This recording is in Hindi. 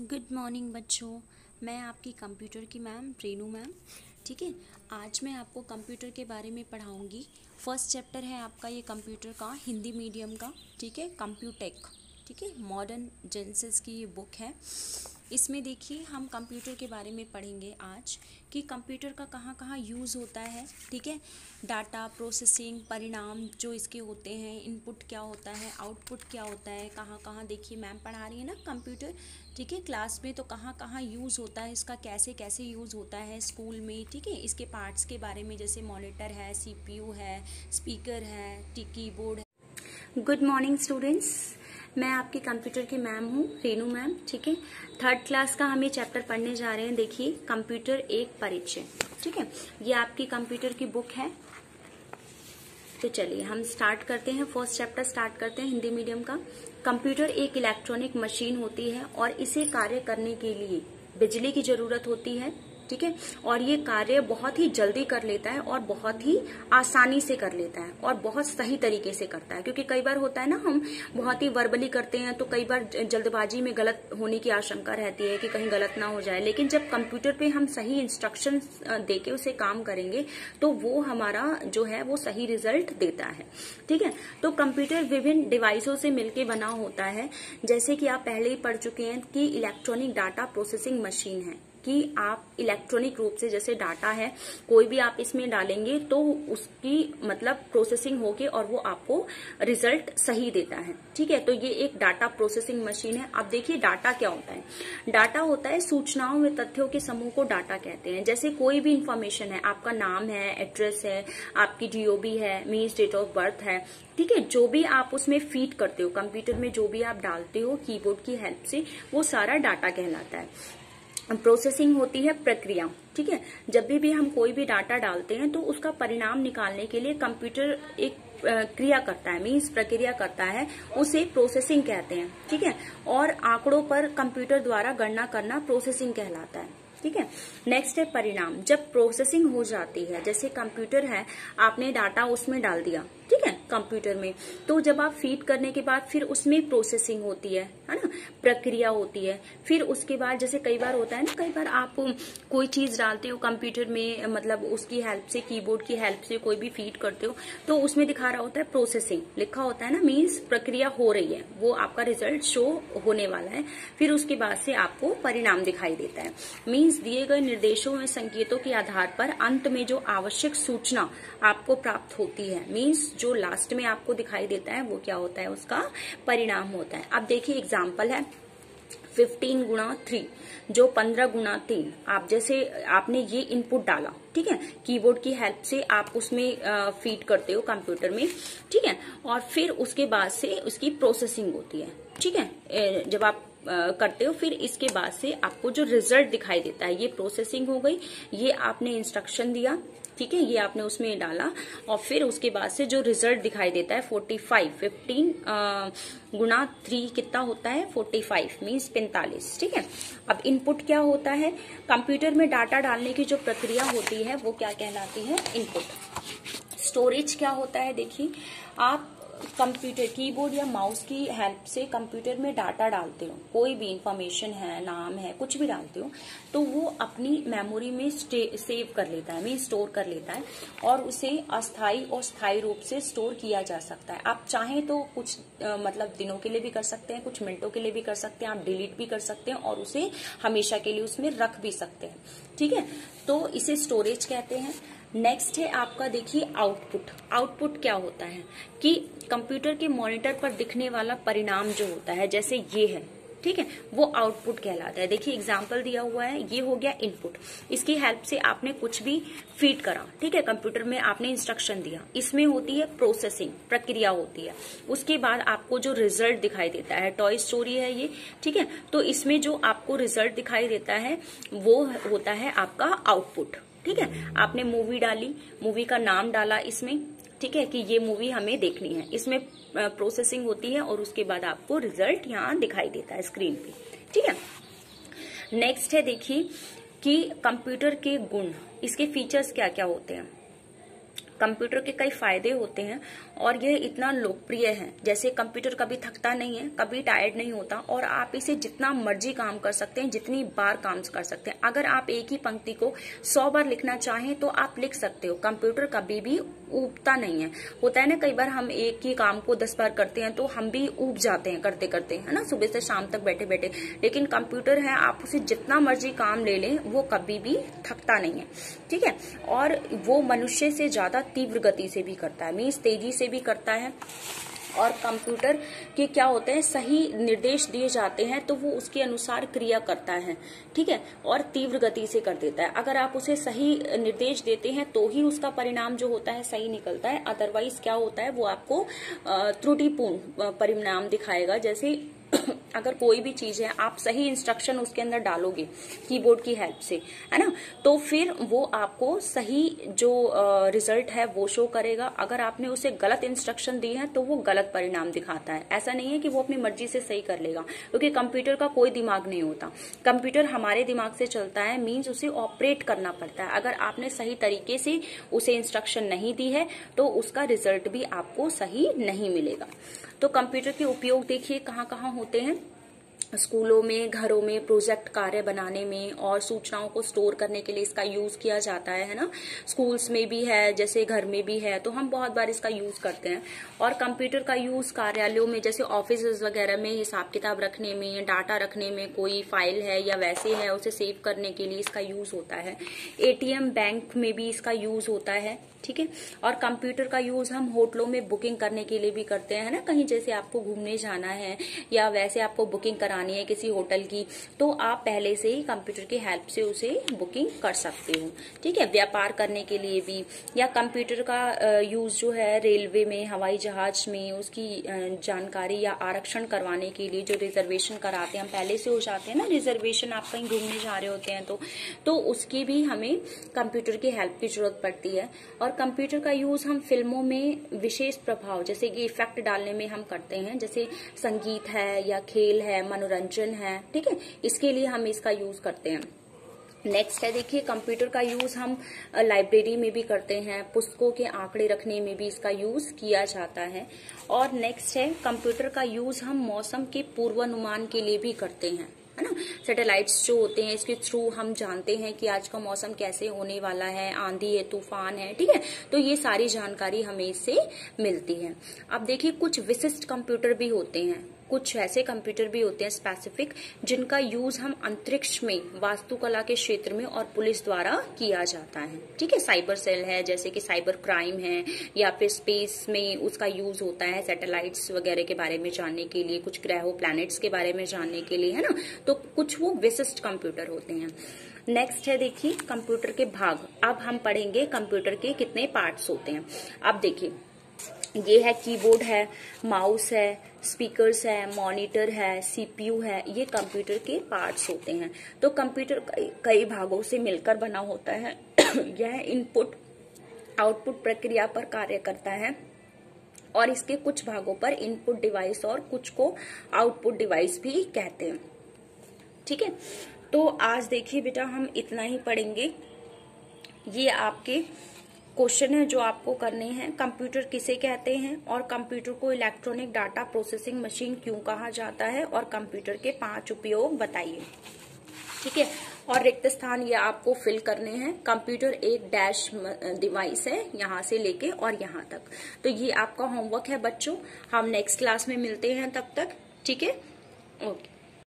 गुड मॉर्निंग बच्चों। मैं आपकी कंप्यूटर की मैम रेनू मैम ठीक है? आज मैं आपको कंप्यूटर के बारे में पढ़ाऊँगी। फ़र्स्ट चैप्टर है आपका ये कंप्यूटर का, हिंदी मीडियम का। ठीक है? कंप्यूटेक ठीक है? मॉडर्न जेंसेस की ये बुक है। इसमें देखिए, हम कंप्यूटर के बारे में पढ़ेंगे आज कि कंप्यूटर का कहाँ कहाँ यूज़ होता है। ठीक है? डाटा प्रोसेसिंग परिणाम जो इसके होते हैं इनपुट क्या होता है आउटपुट क्या होता है कहाँ कहाँ देखिए मैम पढ़ा रही है ना कंप्यूटर ठीक है क्लास में तो कहाँ कहाँ यूज़ होता है, इसका कैसे कैसे यूज़ होता है स्कूल में, ठीक है? इसके पार्ट्स के बारे में जैसे मॉनिटर है सीपीयू है स्पीकर है टी बोर्ड है। गुड मॉर्निंग स्टूडेंट्स मैं आपकी कंप्यूटर की मैम हूँ रेनू मैम ठीक है? थर्ड क्लास का हम ये चैप्टर पढ़ने जा रहे हैं, देखिए कंप्यूटर एक परिचय ठीक है? ये आपकी कंप्यूटर की बुक है तो चलिए, हम स्टार्ट करते हैं। फ़र्स्ट चैप्टर स्टार्ट करते हैं हिंदी मीडियम का। कंप्यूटर एक इलेक्ट्रॉनिक मशीन होती है और इसे कार्य करने के लिए बिजली की ज़रूरत होती है। ठीक है? और ये कार्य बहुत ही जल्दी कर लेता है और बहुत ही आसानी से कर लेता है और बहुत सही तरीके से करता है। क्योंकि कई बार होता है ना, हम बहुत ही वर्बली करते हैं तो कई बार जल्दबाजी में गलत होने की आशंका रहती है कि कहीं गलत ना हो जाए। लेकिन जब कंप्यूटर पे हम सही इंस्ट्रक्शन देके उसे काम करेंगे तो वो हमारा जो है, वो सही रिज़ल्ट देता है। ठीक है? तो कंप्यूटर विभिन्न डिवाइसों से मिलकर बना होता है। जैसे कि आप पहले ही पढ़ चुके हैं कि इलेक्ट्रॉनिक डाटा प्रोसेसिंग मशीन है। कि आप इलेक्ट्रॉनिक रूप से जैसे डाटा है, कोई भी आप इसमें डालेंगे तो उसकी मतलब प्रोसेसिंग होगी और वो आपको रिज़ल्ट सही देता है। ठीक है? तो ये एक डाटा प्रोसेसिंग मशीन है। अब देखिए डाटा क्या होता है। डाटा होता है सूचनाओं में तथ्यों के समूह को डाटा कहते हैं। जैसे कोई भी इंफॉर्मेशन है, आपका नाम है एड्रेस है, आपकी डीओबी है मीन्स डेट ऑफ़ बर्थ है। ठीक है? जो भी आप उसमें फ़ीड करते हो कंप्यूटर में जो भी आप डालते हो कीबोर्ड की हेल्प से, वो सारा डाटा कहलाता है। प्रोसेसिंग होती है प्रक्रिया। ठीक है? जब भी भी हम कोई भी डाटा डालते हैं तो उसका परिणाम निकालने के लिए कंप्यूटर एक क्रिया करता है मीन्स प्रक्रिया करता है, उसे प्रोसेसिंग कहते हैं। ठीक है? और आंकड़ों पर कंप्यूटर द्वारा गणना करना प्रोसेसिंग कहलाता है। ठीक है? नेक्स्ट है परिणाम। जब प्रोसेसिंग हो जाती है, जैसे कंप्यूटर है, आपने डाटा उसमें डाल दिया ठीक है कंप्यूटर में। तो जब आप फ़ीड करने के बाद फिर उसमें प्रोसेसिंग होती है है ना? प्रक्रिया होती है। फिर उसके बाद जैसे कई बार होता है ना, कई बार आप कोई चीज़ डालते हो कंप्यूटर में मतलब उसकी हेल्प से कीबोर्ड की हेल्प से कोई भी फ़ीड करते हो तो उसमें दिखा रहा होता है प्रोसेसिंग लिखा होता है ना मीन्स प्रक्रिया हो रही है। वो आपका रिज़ल्ट शो होने वाला है। फिर उसके बाद से आपको परिणाम दिखाई देता है। मीन्स दिए गए निर्देशों में संकेतों के आधार पर अंत में जो आवश्यक सूचना आपको प्राप्त होती है। मीन्स जो लास्ट में आपको दिखाई देता है, वो क्या होता है, उसका परिणाम होता है। अब देखिए एग्ज़ाम्पल है। फिफ्टीन गुणा थ्री जो पंद्रह गुणा तीन, आप जैसे आपने ये इनपुट डाला, ठीक है? कीबोर्ड की हेल्प से आप उसमें फ़ीड करते हो कंप्यूटर में, ठीक है? और फिर उसके बाद से उसकी प्रोसेसिंग होती है, ठीक है? जब आप करते हो, फिर इसके बाद से आपको जो रिज़ल्ट दिखाई देता है, ये प्रोसेसिंग हो गई, ये आपने इंस्ट्रक्शन दिया ठीक है, ये आपने उसमें डाला और फिर उसके बाद से जो रिज़ल्ट दिखाई देता है फोर्टी फाइव फिफ्टीन गुना थ्री कितना होता है? फोर्टी फाइव मीन्स पैंतालीस, ठीक है? अब इनपुट क्या होता है? कंप्यूटर में डाटा डालने की जो प्रक्रिया होती है, वो क्या कहलाती है? इनपुट स्टोरेज क्या होता है? देखिए, आप कंप्यूटर कीबोर्ड या माउस की हेल्प से कंप्यूटर में डाटा डालते हो। कोई भी इंफॉर्मेशन है नाम है कुछ भी डालते हो तो वो अपनी मेमोरी में सेव कर लेता है मीन स्टोर कर लेता है और उसे अस्थाई और स्थायी रूप से स्टोर किया जा सकता है। आप चाहें तो कुछ आ, मतलब दिनों के लिए भी कर सकते हैं कुछ मिनटों के लिए भी कर सकते हैं आप डिलीट भी कर सकते हैं और उसे हमेशा के लिए उसमें रख भी सकते हैं। ठीक है? तो इसे स्टोरेज कहते हैं। नेक्स्ट है आपका देखिए आउटपुट आउटपुट क्या होता है? कि कंप्यूटर के मॉनिटर पर दिखने वाला परिणाम जो होता है, जैसे ये है, ठीक है? वो आउटपुट कहलाता है. देखिए एग्ज़ाम्पल दिया हुआ है, ये हो गया इनपुट इसकी हेल्प से आपने कुछ भी फ़ीड करा, ठीक है? कंप्यूटर में आपने इंस्ट्रक्शन दिया. इसमें होती है प्रोसेसिंग प्रक्रिया होती है. उसके बाद आपको जो रिज़ल्ट दिखाई देता है टॉय स्टोरी है ये, ठीक है? तो इसमें जो आपको रिज़ल्ट दिखाई देता है, वो होता है आपका आउटपुट ठीक है? आपने मूवी डाली मूवी का नाम डाला इसमें, ठीक है कि ये मूवी हमें देखनी है। इसमें प्रोसेसिंग होती है और उसके बाद आपको रिज़ल्ट यहाँ दिखाई देता है स्क्रीन पे, ठीक है? नेक्स्ट है देखिए कि कंप्यूटर के गुण, इसके फीचर्स क्या क्या होते हैं? कंप्यूटर के कई फ़ायदे होते हैं और यह इतना लोकप्रिय है। जैसे कंप्यूटर कभी थकता नहीं है, कभी टायर्ड नहीं होता और आप इसे जितना मर्ज़ी काम कर सकते हैं, जितनी बार काम कर सकते हैं। अगर आप एक ही पंक्ति को सौ बार लिखना चाहें तो आप लिख सकते हो। कंप्यूटर कभी भी उबता नहीं है। होता है ना, कई बार हम एक ही काम को दस बार करते हैं तो हम भी उब जाते हैं करते करते है ना, सुबह से शाम तक बैठे बैठे लेकिन कंप्यूटर है, आप उसे जितना मर्ज़ी काम ले लें, वो कभी भी थकता नहीं है। ठीक है? और वो मनुष्य से ज़्यादा तीव्र गति से भी करता है मीन्स तेज़ी से भी करता है। और कंप्यूटर के क्या होते हैं, सही निर्देश दिए जाते हैं तो वो उसके अनुसार क्रिया करता है, ठीक है? और तीव्र गति से कर देता है। अगर आप उसे सही निर्देश देते हैं तो ही उसका परिणाम जो होता है, सही निकलता है। अदरवाइज़ क्या होता है, वो आपको त्रुटिपूर्ण परिणाम दिखाएगा। जैसे अगर कोई भी चीज़ है, आप सही इंस्ट्रक्शन उसके अंदर डालोगे कीबोर्ड की हेल्प से, है ना? तो फिर वो आपको सही जो रिज़ल्ट है, वो शो करेगा। अगर आपने उसे गलत इंस्ट्रक्शन दी है तो वो गलत परिणाम दिखाता है। ऐसा नहीं है कि वो अपनी मर्ज़ी से सही कर लेगा, क्योंकि कंप्यूटर का कोई दिमाग नहीं होता। कंप्यूटर हमारे दिमाग से चलता है मीन्स उसे ऑपरेट करना पड़ता है। अगर आपने सही तरीके से उसे इंस्ट्रक्शन नहीं दी है तो उसका रिज़ल्ट भी आपको सही नहीं मिलेगा। तो कंप्यूटर के उपयोग देखिए कहाँ कहाँ होते हैं। स्कूलों में, घरों में प्रोजेक्ट कार्य बनाने में और सूचनाओं को स्टोर करने के लिए इसका यूज़ किया जाता है है ना? स्कूल्स में भी है, जैसे घर में भी है तो हम बहुत बार इसका यूज़ करते हैं। और कंप्यूटर का यूज़ कार्यालयों में, जैसे ऑफ़िस वगैरह में हिसाब किताब रखने में, डाटा रखने में कोई फ़ाइल है या वैसे है, उसे सेव करने के लिए इसका यूज़ होता है। एटीएम बैंक में भी इसका यूज़ होता है, ठीक है? और कंप्यूटर का यूज़ हम होटलों में बुकिंग करने के लिए भी करते हैं ना? कहीं जैसे आपको घूमने जाना है या वैसे आपको बुकिंग करानी है किसी होटल की तो आप पहले से ही कंप्यूटर की हेल्प से उसे बुकिंग कर सकते हो। ठीक है? व्यापार करने के लिए भी, या कंप्यूटर का यूज़ जो है रेलवे में, हवाई जहाज़ में, उसकी जानकारी या आरक्षण करवाने के लिए जो रिजर्वेशन कराते हैं, हम पहले से हो जाते हैं ना रिजर्वेशन आप कहीं घूमने जा रहे होते हैं तो तो उसकी भी हमें कंप्यूटर की हेल्प की ज़रूरत पड़ती है। और कंप्यूटर का यूज़ हम फ़िल्मों में विशेष प्रभाव, जैसे कि इफ़ेक्ट डालने में हम करते हैं, जैसे संगीत है या खेल है मनोरंजन है, ठीक है? इसके लिए हम इसका यूज़ करते हैं। नेक्स्ट है, देखिए कंप्यूटर का यूज़ हम लाइब्रेरी में भी करते हैं। पुस्तकों के आंकड़े रखने में भी इसका यूज़ किया जाता है। और नेक्स्ट है कंप्यूटर का यूज़ हम मौसम के पूर्वानुमान के लिए भी करते हैं, है ना? सैटेलाइट्स जो होते हैं, इसके थ्रू हम जानते हैं कि आज का मौसम कैसे होने वाला है, आंधी है, तूफ़ान है, ठीक है? तो ये सारी जानकारी हमें इससे मिलती है। अब देखिए, कुछ विशिष्ट कंप्यूटर भी होते हैं। कुछ ऐसे कंप्यूटर भी होते हैं स्पेसिफिक जिनका यूज़ हम अंतरिक्ष में, वास्तुकला के क्षेत्र में और पुलिस द्वारा किया जाता है। ठीक है साइबर सेल है, जैसे कि साइबर क्राइम है, या फिर स्पेस में उसका यूज़ होता है सैटेलाइट्स वगैरह के बारे में जानने के लिए, कुछ ग्रहों प्लैनेट्स के बारे में जानने के लिए, है ना? तो कुछ वो विशिष्ट कंप्यूटर होते हैं। नेक्स्ट है देखिए कंप्यूटर के भाग। अब हम पढ़ेंगे कंप्यूटर के कितने पार्ट्स होते हैं। अब देखिए ये है कीबोर्ड है माउस है स्पीकर्स है मॉनिटर है सीपीयू है, ये कंप्यूटर के पार्ट्स होते हैं। तो कंप्यूटर कई भागों से मिलकर बना होता है। यह इनपुट आउटपुट प्रक्रिया पर कार्य करता है और इसके कुछ भागों पर इनपुट डिवाइस और कुछ को आउटपुट डिवाइस भी कहते हैं। ठीक है? तो आज देखिए बेटा हम इतना ही पढ़ेंगे। ये आपके क्वेश्चन है जो आपको करने हैं। कंप्यूटर किसे कहते हैं और कंप्यूटर को इलेक्ट्रॉनिक डाटा प्रोसेसिंग मशीन क्यों कहा जाता है और कंप्यूटर के पाँच उपयोग बताइए। ठीक है? और रिक्त स्थान ये आपको फिल करने हैं। कंप्यूटर एक डैश डिवाइस है यहाँ से लेके और यहाँ तक। तो ये आपका होमवर्क है बच्चों। हम नेक्स्ट क्लास में मिलते हैं तब तक। ठीक है? ओके।